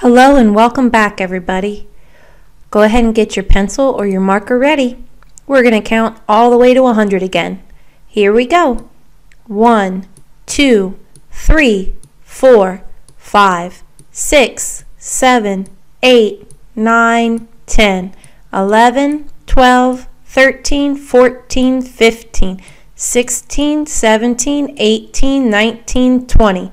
Hello and welcome back, everybody. Go ahead and get your pencil or your marker ready. We're going to count all the way to 100 again. Here we go. 1, 2, 3, 4, 5, 6, 7, 8, 9, 10, 11, 12, 13, 14, 15, 16, 17, 18, 19, 20.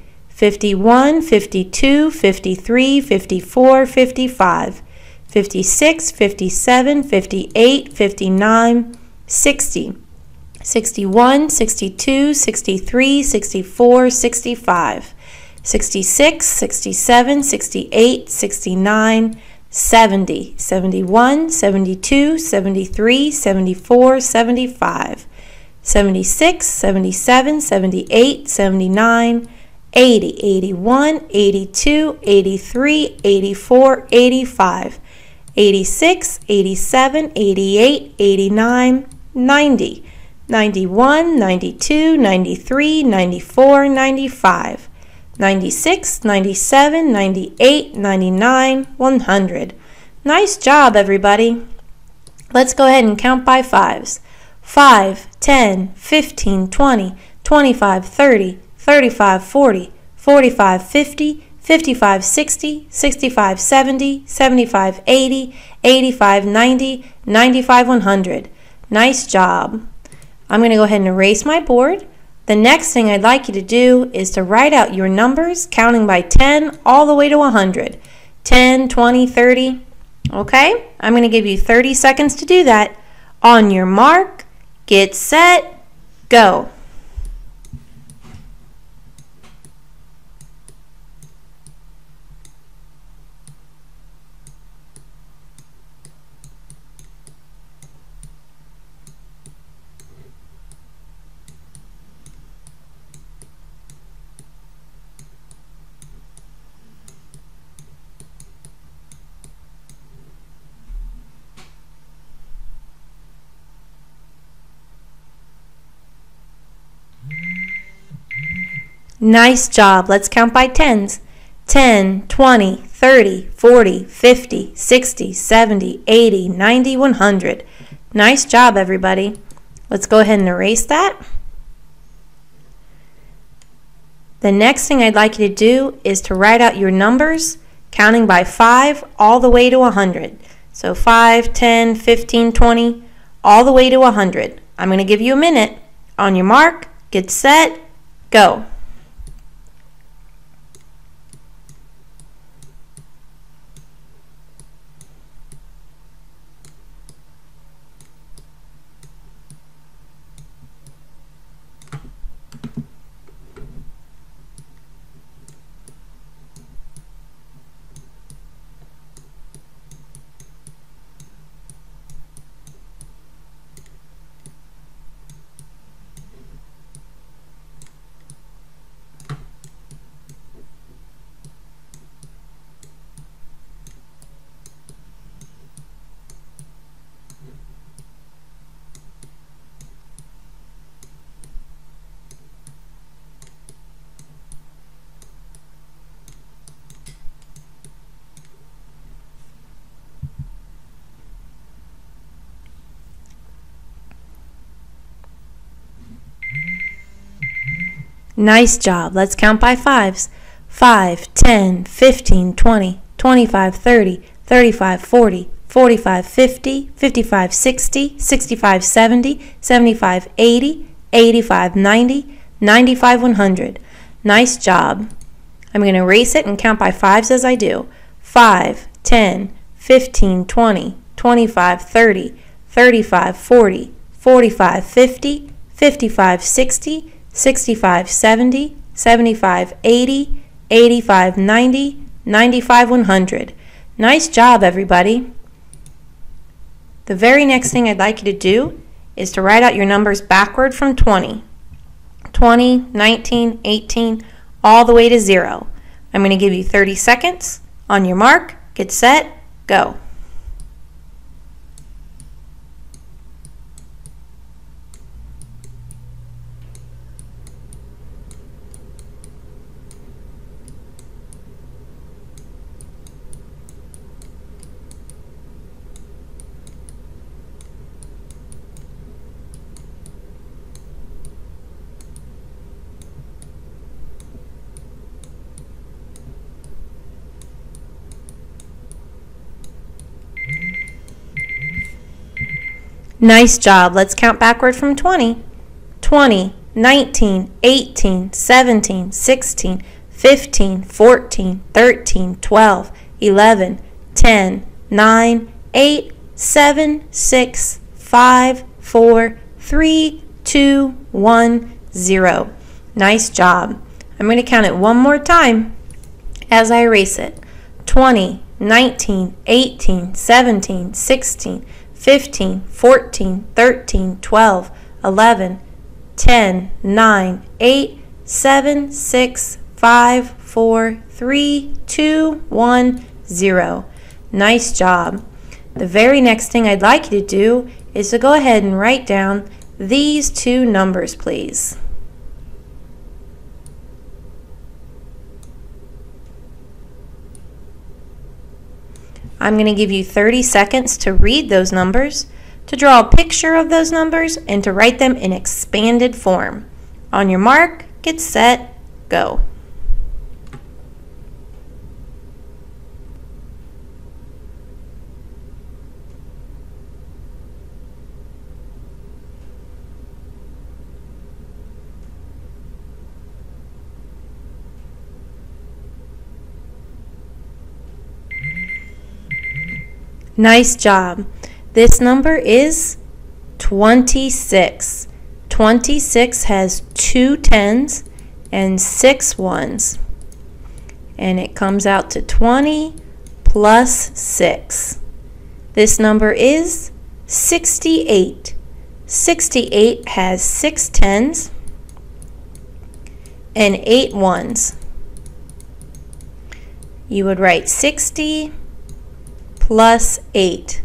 51, 52, 53, 54, 55, 56, 57, 58, 59, 60, 61, 62, 63, 64, 65, 66, 67, 68, 69, 70, 71, 72, 73, 74, 75, 76, 77, 78, 79, 80, 81, 82, 83, 84, 85, 86, 87, 88, 89, 90, 91, 92, 93, 94, 95, 96, 97, 98, 99, 100. Nice job, everybody. Let's go ahead and count by fives. 5, 10, 15, 20, 25, 30, 35, 40, 45, 50, 55, 60, 65, 70, 75, 80, 85, 90, 95, 100. Nice job. I'm going to go ahead and erase my board. The next thing I'd like you to do is to write out your numbers counting by 10 all the way to 100. 10, 20, 30. Okay? I'm going to give you 30 seconds to do that. On your mark, get set, go. Nice job. Let's count by tens. 10, 20, 30, 40, 50, 60, 70, 80, 90, 100. Nice job, everybody. Let's go ahead and erase that. The next thing I'd like you to do is to write out your numbers, counting by 5 all the way to 100. So 5, 10, 15, 20, all the way to 100. I'm going to give you a minute. On your mark, get set, go. Nice job. Let's count by fives. 5, 10, 15, 20, 25, 30, 35, 40, 45, 50, 55, 60, 65, 70, 75, 80, 85, 90, 95, 100. Nice job. I'm going to erase it and count by fives as I do. 5, 10, 15, 20, 25, 30, 35, 40, 45, 50, 55, 60, 65, 70, 75, 80, 85, 90, 95, 100. Nice job, everybody. The very next thing I'd like you to do is to write out your numbers backward from 20. 20, 19, 18, all the way to 0. I'm going to give you 30 seconds. On your mark, get set, go. Nice job. Let's count backward from 20. 20, 19, 18, 17, 16, 15, 14, 13, 12, 11, 10, 9, 8, 7, 6, 5, 4, 3, 2, 1, 0. Nice job. I'm going to count it one more time as I erase it. 20, 19, 18, 17, 16, 15, 14, 13, 12, 11, 10, 9, 8, 7, 6, 5, 4, 3, 2, 1, 0. Nice job. The very next thing I'd like you to do is to go ahead and write down these two numbers, please. I'm going to give you 30 seconds to read those numbers, to draw a picture of those numbers, and to write them in expanded form. On your mark, get set, go. Nice job. This number is 26. 26 has two tens and six ones. And it comes out to 20 plus 6. This number is 68. 68 has six tens and eight ones. You would write 60 plus 8.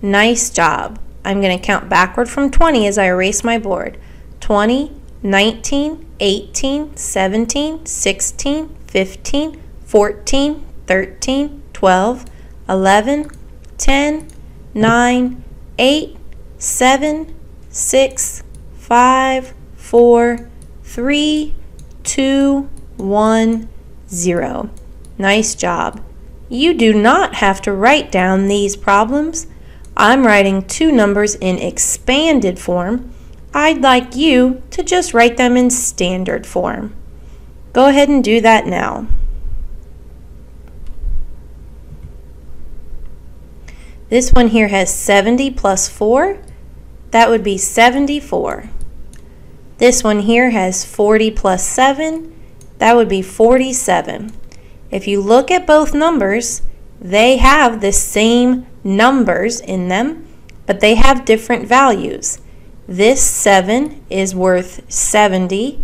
Nice job. I'm going to count backward from 20 as I erase my board. 20, 19, 18, 17, 16, 15, 14, 13, 12, 11, 10, 9, 8, 7, 6, 5, 4, 3, 2, 1, 0. Nice job. You do not have to write down these problems. I'm writing two numbers in expanded form. I'd like you to just write them in standard form. Go ahead and do that now. This one here has 70 plus 4. That would be 74. This one here has 40 plus 7. That would be 47. If you look at both numbers, they have the same numbers in them, but they have different values. This 7 is worth 70.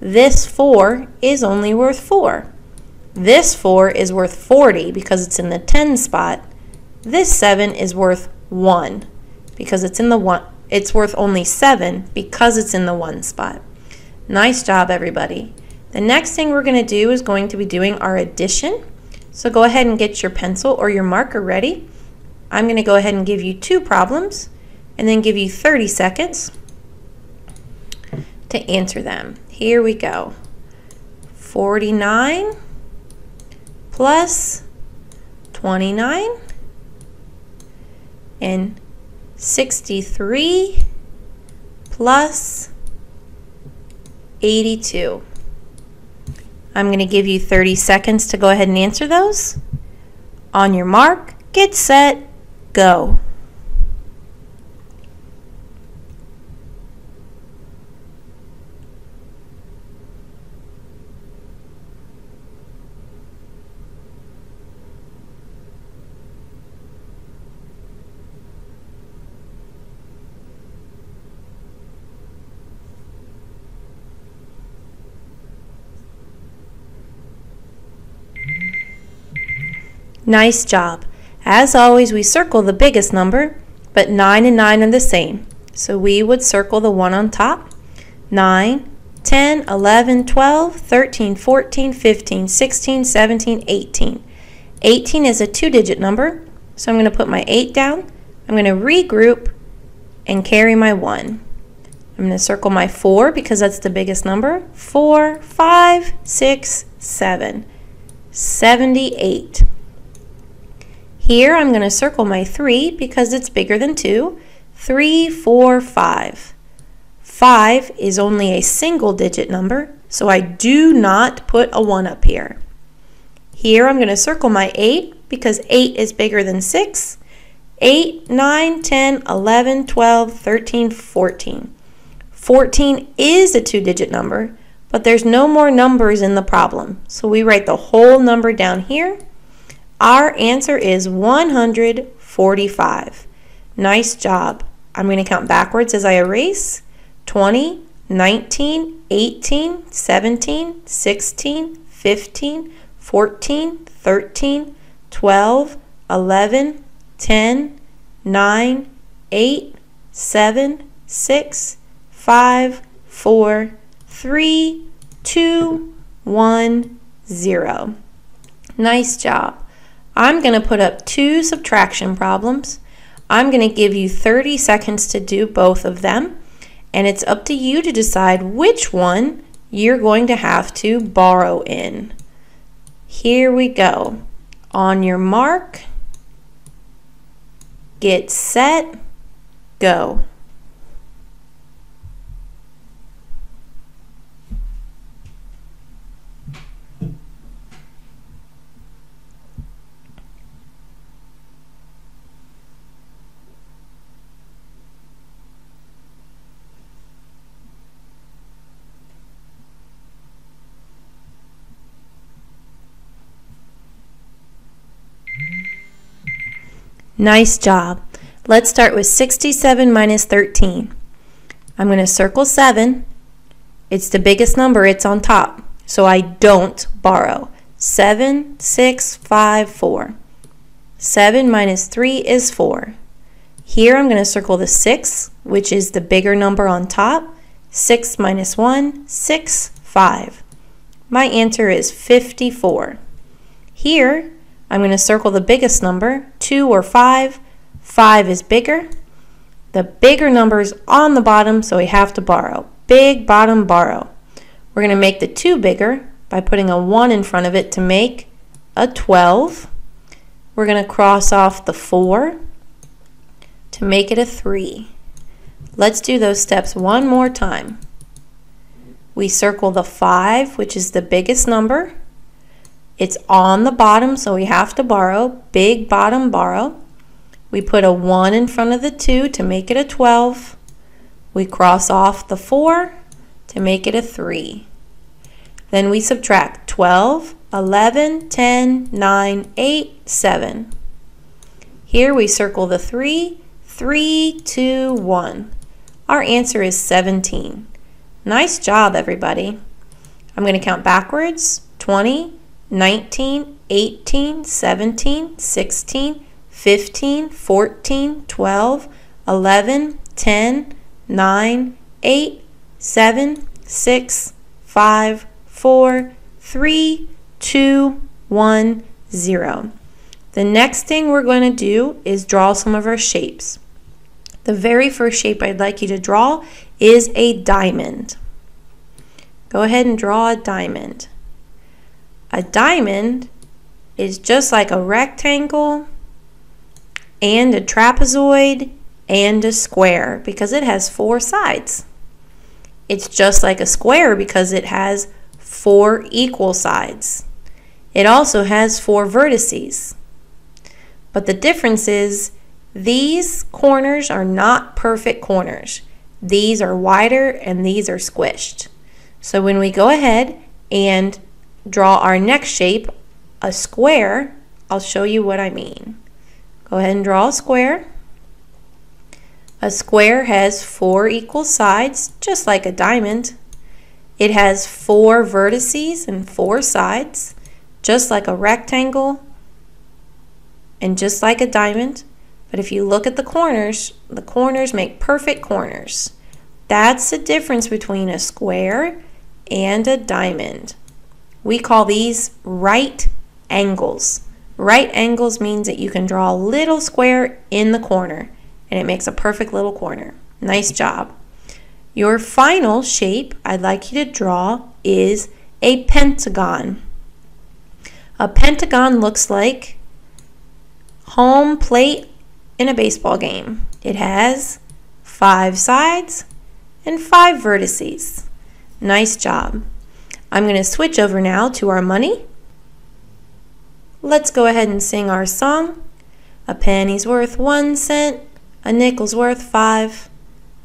This 4 is only worth 4. This 4 is worth 40 because it's in the 10 spot. This 7 is worth 1 because it's in the 1 it's worth only 7 because it's in the 1 spot. Nice job everybody. The next thing we're going to do is going to be doing our addition. So go ahead and get your pencil or your marker ready. I'm going to go ahead and give you two problems and then give you 30 seconds to answer them. Here we go. 49 plus 29 and 63 plus 82. I'm going to give you 30 seconds to go ahead and answer those. On your mark, get set, go. Nice job. As always, we circle the biggest number, but 9 and 9 are the same. So we would circle the one on top. 9, 10, 11, 12, 13, 14, 15, 16, 17, 18. 18 is a two-digit number, so I'm going to put my 8 down. I'm going to regroup and carry my 1. I'm going to circle my 4 because that's the biggest number. 4, 5, 6, 7. 78. Here I'm going to circle my 3 because it's bigger than 2. 3, 4, 5. 5 is only a single digit number, so I do not put a 1 up here. Here I'm going to circle my 8 because 8 is bigger than 6. 8, 9, 10, 11, 12, 13, 14. 14 is a two-digit number, but there's no more numbers in the problem. So we write the whole number down here. Our answer is 145. Nice job. I'm going to count backwards as I erase. 20, 19, 18, 17, 16, 15, 14, 13, 12, 11, 10, 9, 8, 7, 6, 5, 4, 3, 2, 1, 0. Nice job. I'm going to put up two subtraction problems. I'm going to give you 30 seconds to do both of them and it's up to you to decide which one you're going to have to borrow in. Here we go. On your mark, get set, go. Nice job. Let's start with 67 minus 13. I'm going to circle 7. It's the biggest number, it's on top. So I don't borrow. 7, 6, 5, 4. 7 minus 3 is 4. Here I'm going to circle the 6, which is the bigger number on top. 6 minus 1, 6, 5. My answer is 54. Here I'm going to circle the biggest number, 2 or 5. 5 is bigger. The bigger number is on the bottom, so we have to borrow. Big bottom borrow. We're going to make the 2 bigger by putting a 1 in front of it to make a 12. We're going to cross off the 4 to make it a 3. Let's do those steps one more time. We circle the 5, which is the biggest number. It's on the bottom, so we have to borrow. Big bottom borrow. We put a 1 in front of the 2 to make it a 12. We cross off the 4 to make it a 3. Then we subtract 12, 11, 10, 9, 8, 7. Here we circle the 3, 3, 2, 1. Our answer is 17. Nice job, everybody. I'm going to count backwards. 20, 19, 18, 17, 16, 15, 14, 12, 11, 10, 9, 8, 7, 6, 5, 4, 3, 2, 1, 0. The next thing we're going to do is draw some of our shapes. The very first shape I'd like you to draw is a diamond. Go ahead and draw a diamond. A diamond is just like a rectangle and a trapezoid and a square because it has four sides. It's just like a square because it has four equal sides. It also has four vertices. But the difference is these corners are not perfect corners. These are wider and these are squished. So when we go ahead and draw our next shape, a square, I'll show you what I mean. Go ahead and draw a square. A square has four equal sides, just like a diamond. It has four vertices and four sides, just like a rectangle and just like a diamond, but if you look at the corners, the corners make perfect corners. That's the difference between a square and a diamond. We call these right angles. Right angles means that you can draw a little square in the corner and it makes a perfect little corner. Nice job. Your final shape I'd like you to draw is a pentagon. A pentagon looks like home plate in a baseball game. It has five sides and five vertices. Nice job. I'm going to switch over now to our money. Let's go ahead and sing our song. A penny's worth one cent, a nickel's worth five,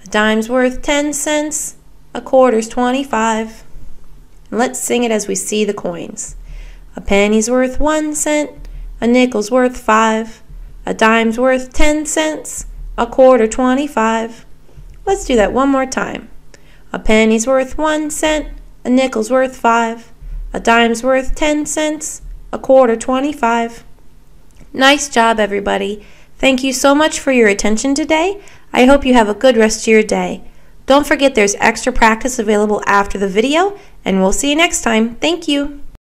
a dime's worth ten cents, a quarter's twenty-five. let's sing it as we see the coins. A penny's worth one cent, a nickel's worth five, a dime's worth 10 cents, a quarter 25. Let's do that one more time. A penny's worth 1 cent, a nickel's worth 5, a dime's worth 10 cents, a quarter 25. Nice job, everybody. Thank you so much for your attention today. I hope you have a good rest of your day. Don't forget there's extra practice available after the video, and we'll see you next time. Thank you.